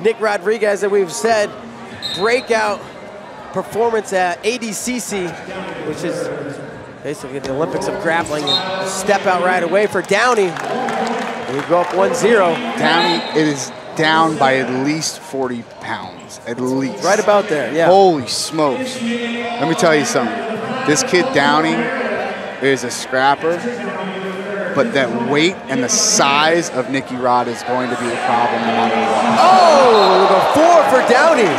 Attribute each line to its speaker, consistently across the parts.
Speaker 1: Nick Rodriguez, that we've said, breakout performance at ADCC, which is basically the Olympics of grappling. And step out right away for Downey. We go up 1-0.
Speaker 2: Downey, it is down by at least 40 pounds, at least.
Speaker 1: Right about there, yeah.
Speaker 2: Holy smokes. Let me tell you something. This kid Downey is a scrapper, but that weight and the size of Nicky Rod is going to be the problem no matter what.
Speaker 1: Oh, go four for Downey.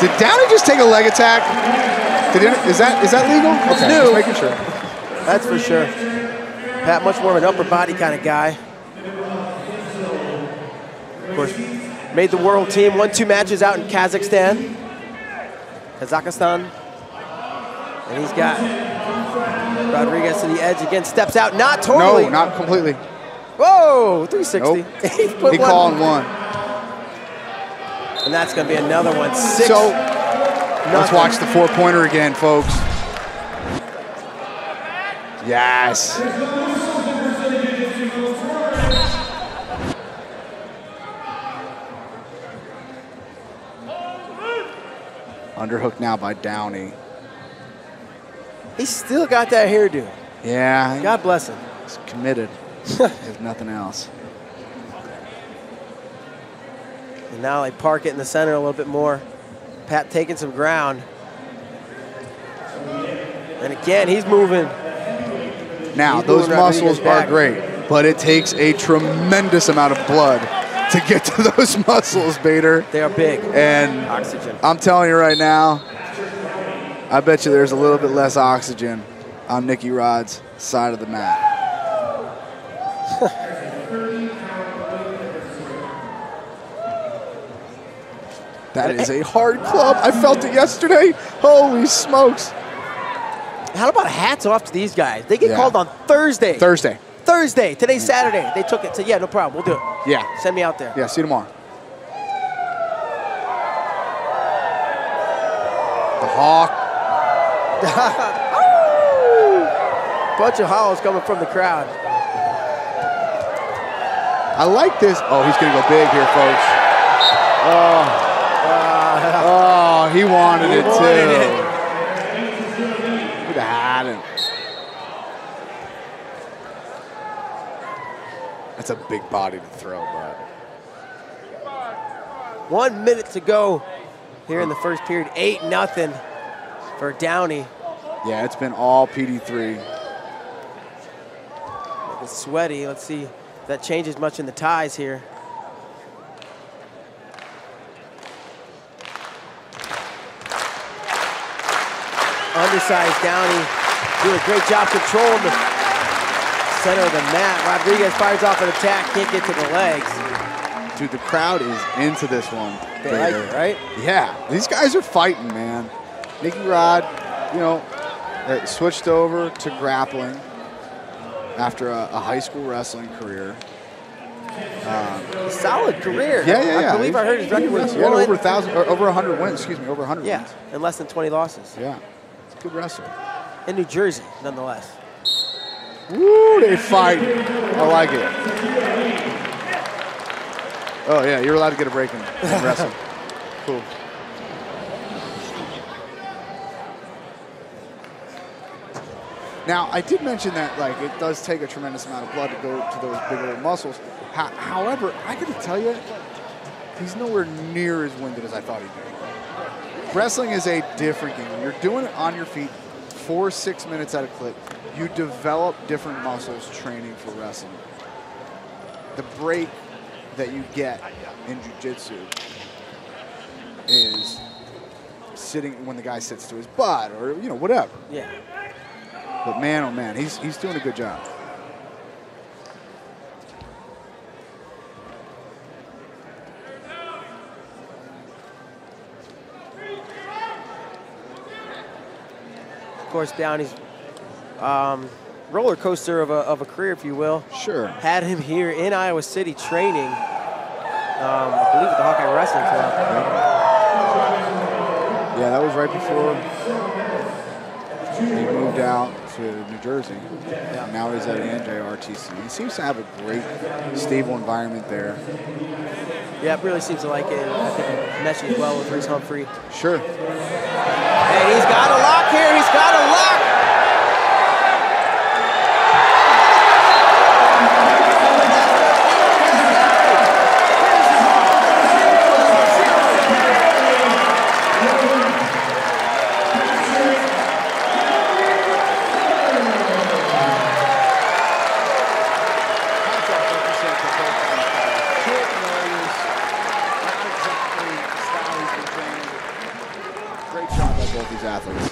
Speaker 2: Did Downey just take a leg attack? Did it, is that is that legal? Okay,
Speaker 1: new.
Speaker 2: just making sure.
Speaker 1: That's for sure. Pat, much more of an upper body kind of guy. Of course, made the world team, won two matches out in Kazakhstan, Kazakhstan. And he's got Rodriguez to the edge again, steps out, not totally.
Speaker 2: No, not completely.
Speaker 1: Whoa, 360.
Speaker 2: Nope.
Speaker 1: he put one-. And that's going to be another one. Six.
Speaker 2: So let's watch the four pointer again, folks. Yes. Underhook now by Downey.
Speaker 1: He's still got that hairdo.
Speaker 2: Yeah,
Speaker 1: God bless him.
Speaker 2: he's committed, if nothing else.
Speaker 1: And now they park it in the center a little bit more. Pat taking some ground. And again, he's moving.
Speaker 2: Now,
Speaker 1: He's
Speaker 2: those
Speaker 1: moving
Speaker 2: muscles are great, but it takes a tremendous amount of blood to get to those muscles, Bader.
Speaker 1: They are big.
Speaker 2: And
Speaker 1: Oxygen.
Speaker 2: I'm telling you right now, I bet you there's a little bit less oxygen on Nicky Rod's side of the mat. that is a hard club. I felt it yesterday. Holy smokes.
Speaker 1: How about hats off to these guys? They get
Speaker 2: Yeah.
Speaker 1: called on Thursday.
Speaker 2: Thursday.
Speaker 1: Thursday. Today's Saturday. They took it. So yeah, no problem. We'll do it.
Speaker 2: Yeah.
Speaker 1: Send me out there.
Speaker 2: Yeah, see you tomorrow. The Hawk.
Speaker 1: Bunch of hollows coming from the crowd.
Speaker 2: I like this. Oh, he's going to go big here, folks. Oh. oh, oh he wanted
Speaker 1: He
Speaker 2: it
Speaker 1: wanted
Speaker 2: too.
Speaker 1: it.
Speaker 2: Could have had him. That's a big body to throw, bud.
Speaker 1: One minute to go here in the first period. Eight nothing for Downey.
Speaker 2: Yeah, it's been all PD3.
Speaker 1: It's sweaty. Let's see if that changes much in the ties here. Undersized Downey doing a great job controlling the center of the mat. Rodriguez fires off an attack, can't get to the legs.
Speaker 2: Dude, the crowd is into this one.
Speaker 1: They like it, right?
Speaker 2: Yeah, these guys are fighting, man. Nicky Rod, you know, uh, switched over to grappling after a, a high school wrestling career.
Speaker 1: Solid career.
Speaker 2: Yeah, yeah, yeah.
Speaker 1: I believe I heard his record was
Speaker 2: He had over a thousand, or over a hundred wins. Excuse me, over a hundred
Speaker 1: yeah,
Speaker 2: wins.
Speaker 1: and less than 20 losses.
Speaker 2: Yeah, good wrestler.
Speaker 1: In New Jersey, nonetheless.
Speaker 2: Woo, they fight. I like it. Oh yeah, you're allowed to get a break in, in wrestling. Cool. Now, I did mention that like it does take a tremendous amount of blood to go to those bigger muscles. Ho- however, I got to tell you, he's nowhere near as winded as I thought he'd be. Wrestling is a different game. You're doing it on your feet, four six minutes at a clip, you develop different muscles training for wrestling. The break that you get in jiu-jitsu is sitting when the guy sits to his butt or you know whatever.
Speaker 1: Yeah.
Speaker 2: But man, oh man, he's he's doing a good job.
Speaker 1: Of course, Downey's um, roller coaster of a, of a career, if you will.
Speaker 2: Sure.
Speaker 1: Had him here in Iowa City training, um, I believe at the Hawkeye Wrestling Club.
Speaker 2: Yeah, that was right before he moved out to New Jersey. And now he's at NJRTC. He seems to have a great, stable environment there.
Speaker 1: Yeah, it really seems to like it. I think he meshes well with Reece Humphrey.
Speaker 2: Sure.
Speaker 1: And he's got Great shot by both these athletes.